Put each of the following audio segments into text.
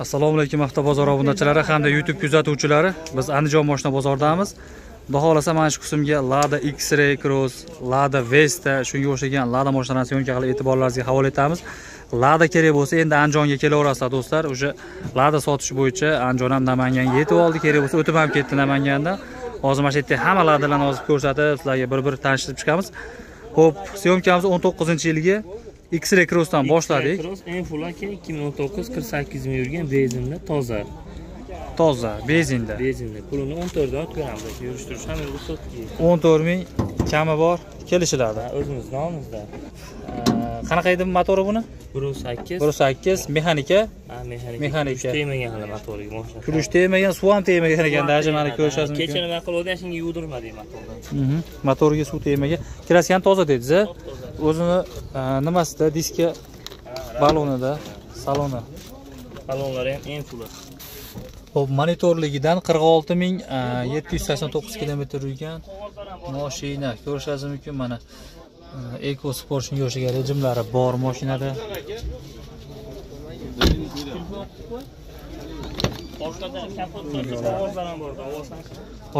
assalomu alaykum avtobozor obunachilari hamda youtube kuzatuvchilari. Biz andijon moshina bozoridamiz xudo xohlasa mana shu qismga lada x-ray cross lada vesta shunga o'xshagan lada moshinalarini syomka qilib e'tiborlaringizga havola etamiz. Lada kerak bo'lsa endi andijonga kelaverasizlar do'stlar. O'sha lada sotish bo'yicha andijon ham namanganga yetib oldi. Kerak bo'lsa o'tib ham ketdi namangandan hozir mana shu yerda hamma ladalarni hozir ko'rsatib sizlarga bir bir tanishtirib chiqamiz. Ho'p syomkamiz 19 yilgi x-ray crossdan boshladik Cross Enful aka 2019 48 ming yurgan benzinda toza. toza benzinda Benzinda pulini 14 dan o'tkazamiz aka yurishtirish ham ruxsatga. 14 ming kami bor kelishiladi O'zimiz nomimizda. Qanaqa edi motori buni? 1.8 1.8 mexanika. Ha, mexanika. Mexanika. Tegmagan hali motoriga moshina. kulush tegmagan suv ham tegmagan ekan даже mana ko'rishingiz Kecha nima qiluvdi, shunga yuvdirmadik motordan. Mhm. motoriga suv tegmagan kraska ham toza dedingiz o'zini a, nimasida? Diska balonida saloni. Balonlari ham Enful. Xo'p, monitorligidan 46789 kilometr yurgan mashina ko'rishingiz mumkin mana Eco Sport o'xshagan rejimlari bor mashinada.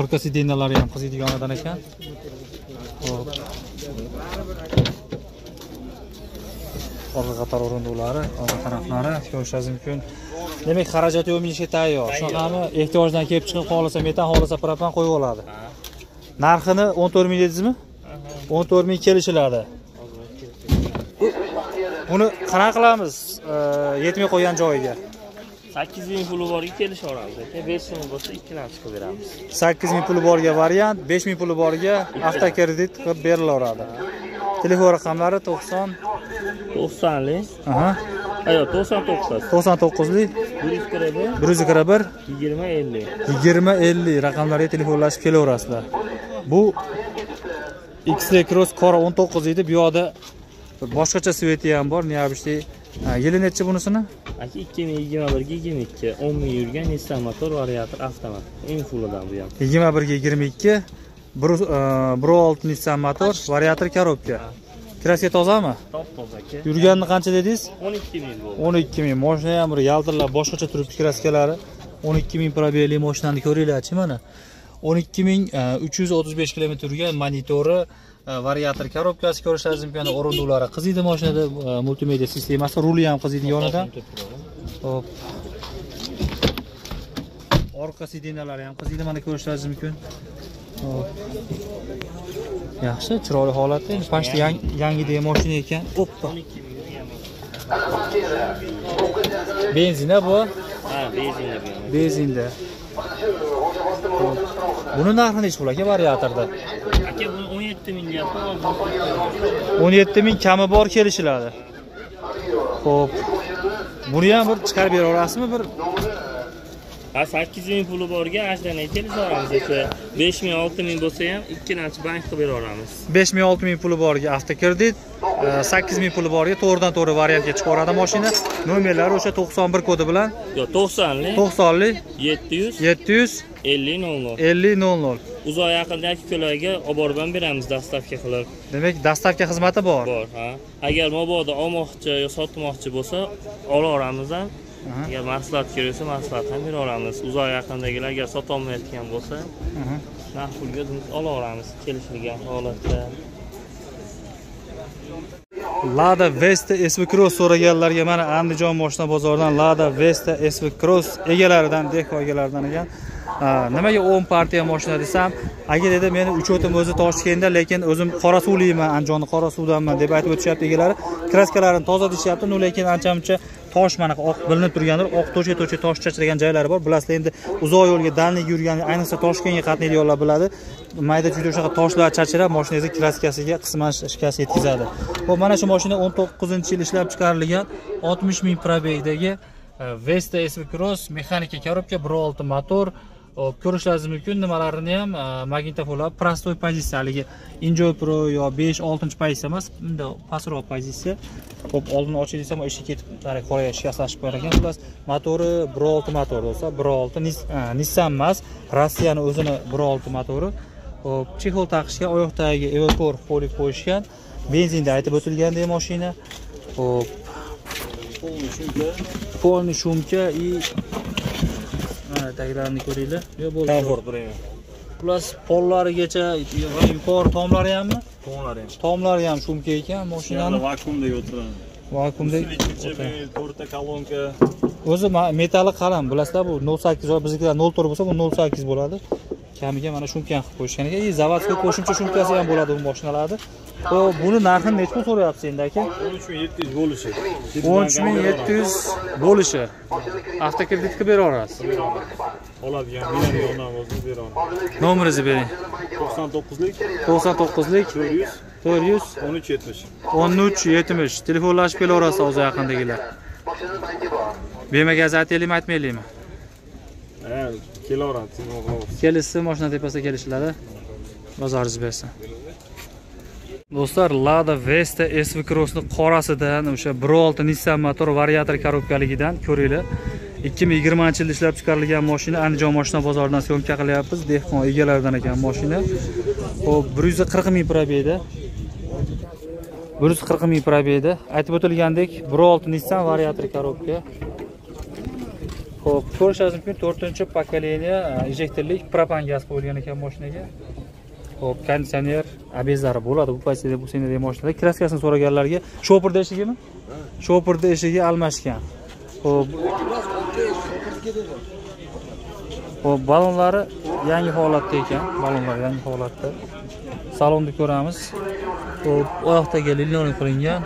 Orqa sidenalari ham qiziydiganidan ekan. Orqa qator o'rindiqlari, orqa taraflari ko'rishingiz mumkin. Demak, xarajat yo'q minishga tayyor. Shunaqami ehtiyojdan kelib chiqib xohlasa metan, xohlasa propan qo'yib oladi. Narxini 14 ming dedingizmi? 14 ming kelishiladi. Buni qanaqa qilamiz? yetmay qolgan joyiga. 8 ming puli borga kelishaveramiz aka. 5 ming bo'lsa ikkilanchi qilib beramiz. 8 ming puli borga variant, 5 ming puli borga avtokredit qilib berilaveradi. Telefon raqamlari 90 90lik. aha, Ayo, 99. 99lik 141 141 20 50. 20 50 raqamlarga telefonlashib kelaverasizlar. Bu X-Ray Cross Cora 19 edi. Bu yoqda boshqacha sveti ham bor. Neabishli. Yili necha bunisini? Aka 2021 ga 22 10 ming yurgan Nissan motor variator avtomat. Eng fulidan bu ham. 21 ga 22 1.6 Nissan motor, variator korobka. Kraska tozami? Top toza aka. Yurganini qancha dedingiz? 12 ming bo'ldi. 12 ming. Mashina ham bir yaltirlab boshqacha turibdi kraskalari. 12 ming probegli mashinani ko'ringlarchi mana. 12 ming e, 335 km yurgan monitori, e, variator korobkasi ko'rishingiz mumkin. O'rindiqlari qiziydi mashinada, e, multimedia sistemasi, ruli ham qiziydi yonidan. Hop. Orqa sidenalari ham qiziydi, mana ko'rishingiz mumkin. Yaxshi, chiroyli holatda. Endi yangi yangidek mashina ekan. Oppa. 12 ming yurgan. Benzina bu. Ha, benzinda. Benzinda. Hop. Buni narxi nechi pul aka variatorda? Aka buni 17 ming deyapti. 17 ming kami bor kelishiladi. Xo'p. Buni ham bir chiqarib bera olasizmi bir? Ha, 8 ming puli borga ajdan kelishaveramiz aka. 5 ming 6 ming bo'lsa ham ikkilanchi bank qilib bera olamiz. 5 ming 6 ming puli borga avtokredit, 8 ming puli borga to'g'ridan to'g'ri variantga chiqaradi mashina. Nomerlari o'sha 91 kodi bilan Yo, 90lik 90lik 700 700 50 00. 50 00. Uzoq yaqindagi ko'larga olib borib ham beramiz dastavka qilib. Demak, dastavka xizmati bor. Bor, ha. Agar mabodo olmoqchi yo sotmoqchi bo'lsa, olaveramiz ham. Agar maslahat kerak bo'lsa, maslahat ham bera olamiz. Uzoq yaqindagilar agar sotolmayotgan bo'lsa, narx pulga olaveramiz kelishilgan holatda. Lada Vesta SV Cross so'raganlarga mana Andijon moshina bozoridan Lada Vesta SV Cross egalaridan, dehqon egalaridan ekan. Nimaga 10 partiya moshina desam, aka dedi meni uchotim o'zi Toshkentda, lekin o'zim Qorasuvliman, Andijonning Qorasuvdanman deb aytib o'tishyapti egalari. Kraskalarini toza deyishyapti, no lekin ancha-muncha tosh mana oq bilinib turgandir, oq to'cha to'cha tosh chachragan joylari bor. Bilasizlar endi uzoq yo'lga dalnik yurgan, ayniqsa Toshkentga qatnaydiganlar biladi. Mayda chuyda o'shaqa toshlar chachrab moshinangizni kraskasiga qisman shikast yetkazadi. Xo'p, mana shu mashina 19-yil ishlab chiqarilgan 60 ming probegdagi e, Vesta SV Cross mexanika korobka 1.6 motor Hop, ko'rishlaringiz mumkin nimalarini ham e, magnitofonlar prostoy pozitsiya haligi Enjoy Pro yo 5 6 pozitsiya emas, bunda pastroq pozitsiya. Hop, oldini oching desam, ishga ketib, qarang, qoraya shikastlashib qo'yar ekan. Xullas, motori 1.6 motor do'stlar, 1.6 olti e, Nissan emas, Rossiyani o'zini 1.6 motori. Hop, chexol taqishga, oyoq tagiga evapor folik qo'yishgan. Benzinda aytib o'tilgandek mashina. Hop, полный shumka polni shumka и mana tagilarini ko'ringlar. Yo bo'ldi. Komfort plus pollarigacha yuqori tomlari hammi? Tomlari ham. Tomlari ham shumka ekan mashinani vakuumdek o'tiradi vakuumdek Usili to'rtta kolonka. O'zi metali qalam bilasizlar bu 08 biznikilar 04 bo'lsa bu 08 bo'ladi kamiga mana shumkani qilib qo'yishgan ekan и заводской qo'shimcha shumkasi ham bo'ladi bu mashinalarda ho'p buni narxini nechi pul so'rayapsiz endi aka? 13700 bo'lishi. 13700 bo'lishi. Avtokreditga beraverasiz. Oladigan bo'lsa beraman nomeringizni bering. 99lik 99lik 400 400 1370 1370 telefonlashib kelaverasiz o'zi yaqindagilar. Bemaga aytaylikmi aytmaylikmi ha kelaveradi telefon qilaverasiz kelishsa mashina tepasida kelishiladi. Bozoringiz bersin. Do'stlar lada vesta sv crossni qorasidan o'sha 1.6 nissan motor variator korobkaligidan ko'ringlar. 2020 yilda ishlab chiqarilgan mashina andijon mashina bozoridan syomka qilyapmiz. Dehqon egalaridan ekan mashina hop 140 ming probegda 140 ming probeyda aytib o'tilgandek 1.6 nissan variator korobka ho'p ko'rishingiz mumkin to'rtinchi pokoleniya injektorlik propan gaz qo'yilgan ekan mashinaga. ho'p konditsioner, abezlari bo'ladi bu paytda bu senada mashinada. Kraskasini so'raganlarga shopirni eshigimi? shopirni eshigi almashgan. ho'p Xo'p, balonlari yangi holatda ekan. ballonlar yangi holatda. Salonni ko'ramiz. ho'p oyoqdagi lilyoning qilingan.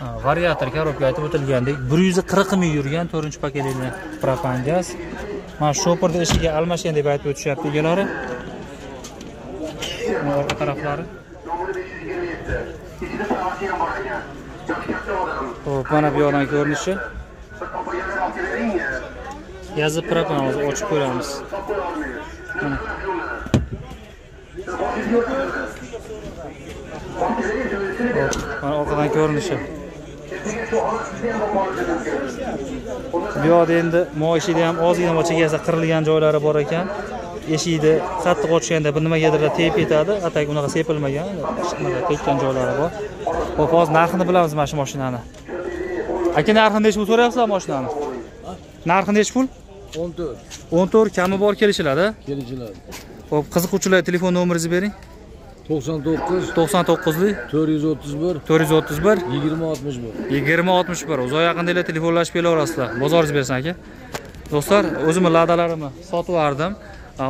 Variator коробка aytib o'tilgandek 140 ming yurgan 4 paketlini propan gaz mana shopirda ishiga almashgan deb aytib o'tishyapti egalari orqa taraflari. Ho'p mana bu yoqdan ko'rinishi. Yozib propan hozir ochib ko'ramiz mana orqadan ko'rinishi. Bu yoqda endi moishida ham ozgina chegasi qirilgan joylari bor ekan. Eshikni qattiq ochganda bir nimagadir tegib ketadi. Atak unaqa sepilmagan tekkan joylari bor. Ho'p hozir narxini bilamiz mana shu mashinani aka narxini nechi pul so'rayapsizlar mashinani narxi nechi pul? 14 o'n to'rt kami bor kelishiladi? Kelishiladi. ho'p qiziquvchilar telefon nomeringizni bering 99 to'qson to'qqizlik 431 to'rt yuz o'ttiz bir. 20 61. yigirma oltmish bir. Uzoq yaqindagilar telefonlashib kelaverasizlar. Bozoringiz bersin aka. Do'stlar o'zimni ladalarimni sotib yubordim.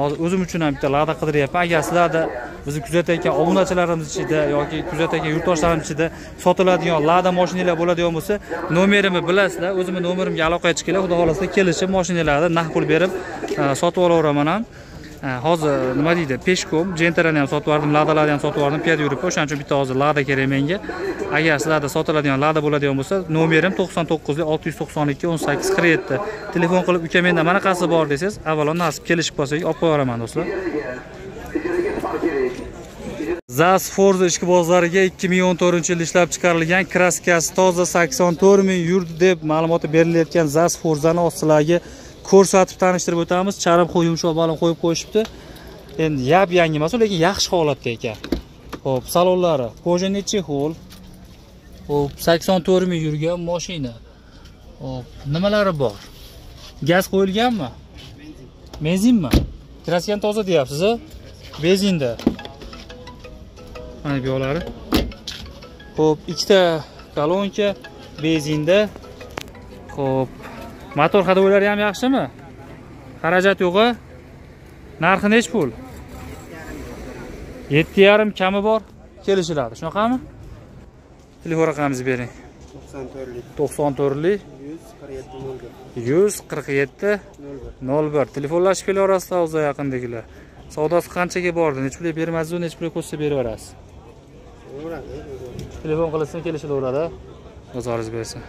Hozir o'zim uchun ham bitta lada qidiryapman. Agar sizlarda bizni kuzatayotgan obunachilarimiz ichida yoki kuzatayotgan yurtdoshlarimiz ichida sotiladigan lada mashinalar bo'ladigan bo'lsa nomerimni bilasizlar. O'zimni nomerimga aloqaga chiqinglar xudo xohlasa kelishib mashinalarni naqd pul berib sotib olaveraman ham. Ha, hozir nima deydi peshkom jenterani ham sotib yubordim ladalarni ham sotib yubordim piyoda yuribman o'shaning uchun bitta hozir lada kerak menga. Agar sizlarda sotiladigan lada bo'ladigan bo'lsa nomerim to'qson to'qqiz olti yuz to'qson ikki o'n sakkiz qirq yetti telefon qilib uka menda manaqasi bor desangiz avvalo nasib kelishib qolsak olib qo'yaveraman do'stlar. Zas forza ichki bozoriga 2014 yilda ishlab chiqarilgan kraskasi toza 84 ming yurdi deb ma'lumot berilayotgan zas forzani hozir sizlarga ko'rsatib tanishtirib o'tamiz. Charm qo'y yumshoq balim qo'yib qo'yishibdi. Endi yap yangi emas lekin yaxshi holatda ekan ho'p salonlari. Кожаный chexol ho'p 84 ming yurgan mashina ho'p nimalari bor? Gaz qo'yilganmi? Benzinmi? Kraskani toza deyapsiz a? Benzinda. Mana bu yoqlari ho'p ikkita kolonka benzinda. Ho'p motor ходовойлari ham yaxshimi? Xarajat yo'q a narxi nechi pul? Yetti yarim kami bor. Kelishiladi. Shunaqami? Telefon raqamingizni bering. To'qson to'rtlik yuz qirq yetti. Nol bir. Telefonlashib kelaverasizlar o'zi yaqindagilar. Savdosi qanchaga bordi? Nechi pulga bermaysizu nechi pulga ko'rsa beraverasiz? Telefon qilishsa kelishilaveradi. Bozoringiz bersin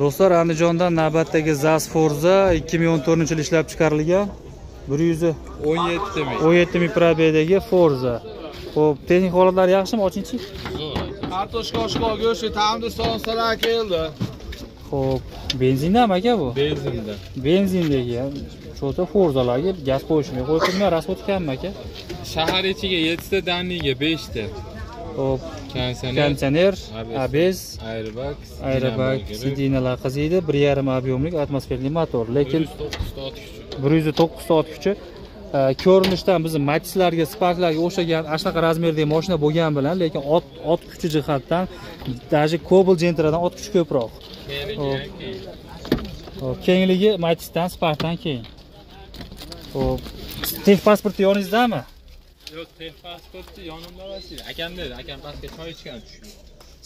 do'stlar andijondan navbatdagi zas forza 2014 yil ishlab chiqarilgan. 117 17 o'n yetti ming. probegdagi forza. Ho'p texnik holatlari yaxshimi ochingchi Kartoshka oshqo go'shti ta'mda sonsalar keldi. ho'p benzindami aka bu? Benzinda. benzindagi cho'ta forzalarga gaz qo'yishmay qo'yib turmay расход kammi aka? Shahar ichiga 7 ta danniga 5 ta. ho'p konditsioner ABS. abs airbag sidinalar qiziydi. Bir yarim объемlik atmosferli motor lekin bir yuz to'qqizta ot kuchi. ko'rinishdan bizni matislarga sparklarga o'xshagan ana shunaqa razmerdagi moshina bo'lgani bilan lekin ot ot kuchi jihatdan даже cobalt gentradan ot kuchi ko'proq. Kengligi matisdan sparkdan keyin. Hop. texpasporti yoningizdami yo'q texpasporti yonimda vasi akam dedi akam pastga choy ichgan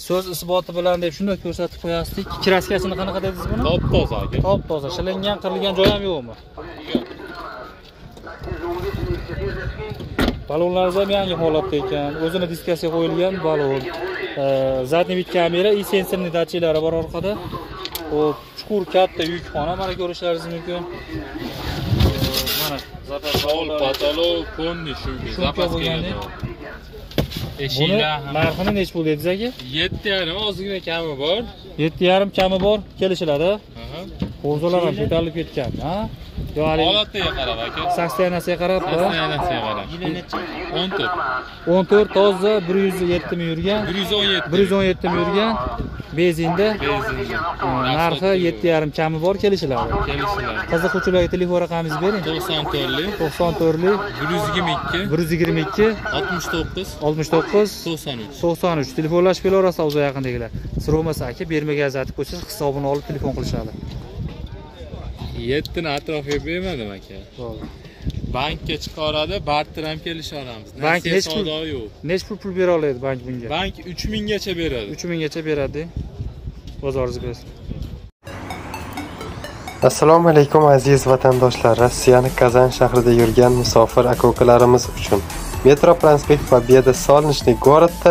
so'z isboti bilan deb shunday ko'rsatib qo'yasizdik kraskasini qanaqa dedingiz buni? Top toza aka. Top toza shilingan qirilgan joyi ham yo'qmi? Balonlarimiz ham yangi holatda ekan? O'zini diskasiga qo'yilgan balon. Задний вид kamera и sensorli datchiklari bor orqada. Hop chuqur katta yukxona mana ko'rishlaringiz mumkin balonlar. patolov ponni shumka zapas buni eshiklar narxini nechi pul dedingiz aka yetti yarim ozgina kami bor. Yetti yarim kami bor kelishiladi Aha. qo'rzolar ham ko'tarilib ketgan ha holatiga qarab aka. saksoyanasiga qarab Sostanasiga qarab. O'n to'rt. O'n to'rt toza bir yuz yettimi yurgan? Bir yuz o'n yetti bir yuz o'n yettimi yurgan? Benzinda? Narxi yetti yarim kami bor kelishiladi kelishiladi qiziquvchilarga telefon raqamingizni bering. To'qson to'rtlik. To'qson to'rtlik. Bir yuz yigirma ikki. Bir yuz yigirma ikki. Oltmish to'qqiz oltmish to'qqiz to'qson uch. To'qson uch. Telefonlashib kelaverasiz o'zi yaqindagilar. Bo'lmasa aka bermaga azatib qo'ysangiz hisobini olib telefon qilishadi yettini atrofiga bermadim aka Bo'ldi. bankka chiqaradi barter ham kelisha olamiz. Bank hech pul- savdo yo'q. nechi pul pul bera oladi bank bunga. Bank uch minggacha beradi. Uch minggacha beradi. Bozoringiz assalomu alaykum aziz vatandoshlar. Rossiyani kazan shahrida yurgan musofir aka ukalarimiz uchun metro prospekt победы солнечный городda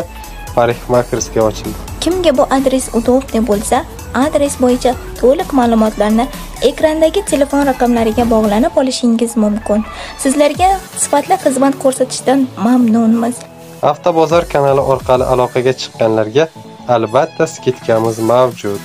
parikmakerskiy ochildi. Kimga bu adres удобный bo'lsa, adres bo'yicha to'liq ma'lumotlarni ekrandagi telefon raqamlariga bog'lanib olishingiz mumkin. Sizlarga sifatli xizmat ko'rsatishdan mamnunmiz. avtobozor kanali orqali aloqaga chiqqanlarga albatta skidkamiz mavjud